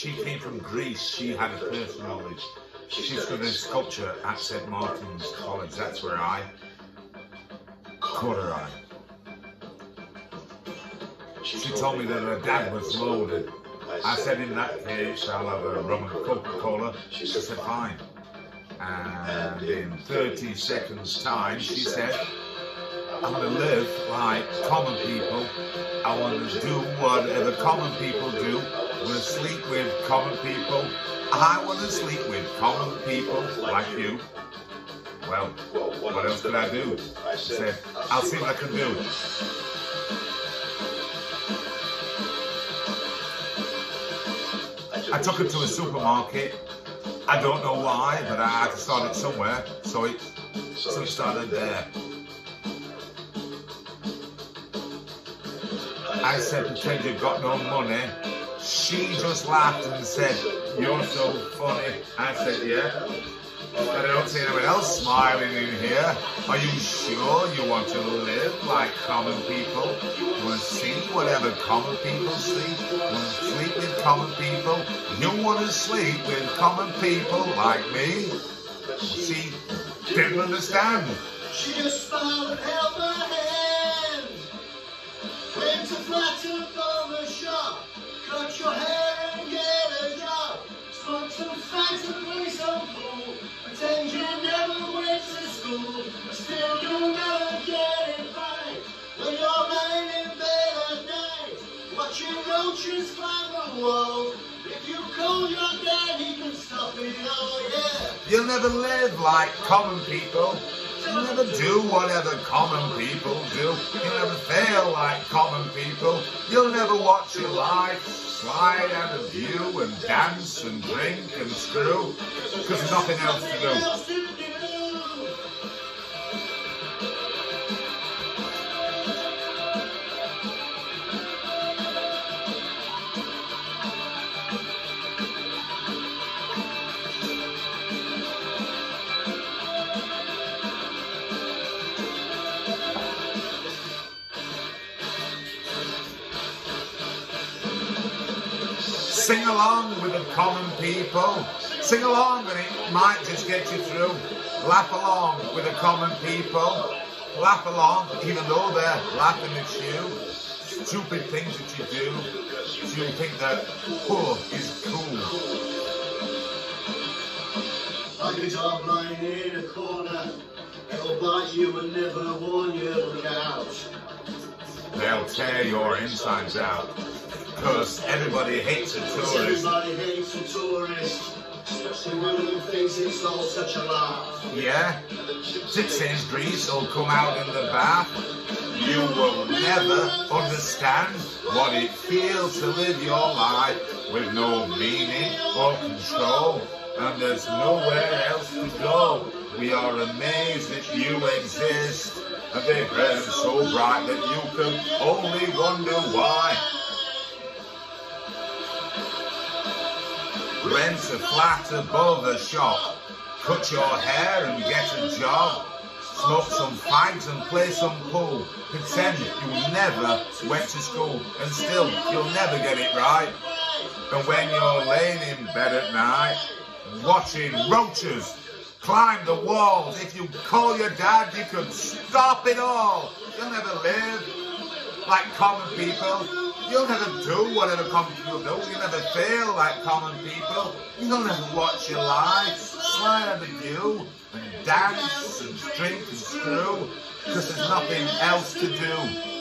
She came from Greece. She had a personal knowledge. She studied sculpture at St Martin's College. That's where I caught her eye. She told me that her dad was loaded. I said, in that case, I'll have a rum and Coca-Cola. She said, fine. And in 30 seconds time, she said, I want to live like common people. I want to do whatever common people do. I want to sleep with common people. I want to sleep with common people like you. Well, what else could I do? I said, I'll see what I can do. I took her to a supermarket. I don't know why, but I had to start it somewhere. So it, so it started there. I said, pretend you've got no money. She just laughed and said, you're so funny. I said, yeah. But I don't see anyone else smiling in here. Are you sure you want to live like common people? You want to see whatever common people see? You want to sleep with common people? You want to sleep with common people like me? She didn't understand. She just smiled and held my hand. Went to flatten. Your and get a job. Smoke some fags and play some pool. Pretend you never went to school. But still you'll never get it right. In bed at night. Watching roaches climb the wall. If you call your dad, he can stop it. Oh yeah. You'll never live like common people. You'll never do whatever common people do. You'll never fail like common people. You'll never watch your life slide out of view and dance and drink and screw because there's nothing else to do. Sing along with the common people. Sing along and it might just get you through. Laugh along with the common people. Laugh along even though they're laughing at you. Stupid things that you do. You think that oh, poor is cool. Like a dog lying in a corner, it'll bite you and never warn you. Look out. They'll tear your insides out. Because everybody hates a tourist. Everybody hates a tourist, especially one of them thinks it's all such a laugh. Yeah? Six grease will come out in the bath. You will never understand what it feels to live your life with no meaning or control. And there's nowhere else to go. We are amazed that you exist. And they burn so bright that you can only wonder why. Rent a flat above a shop. Cut your hair and get a job. Smoke some fags and play some pool. Pretend you never went to school and still you'll never get it right. And when you're laying in bed at night, watching roaches climb the walls, if you call your dad, you can stop it all. You'll never live like common people. You'll never do whatever common people do. You'll never feel like common people. You'll never watch your life slide of you and dance and drink and screw because there's nothing else to do.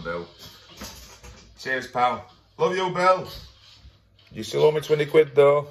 Man, Bill. Cheers, pal. Love you, Bill. You still owe me 20 quid, though.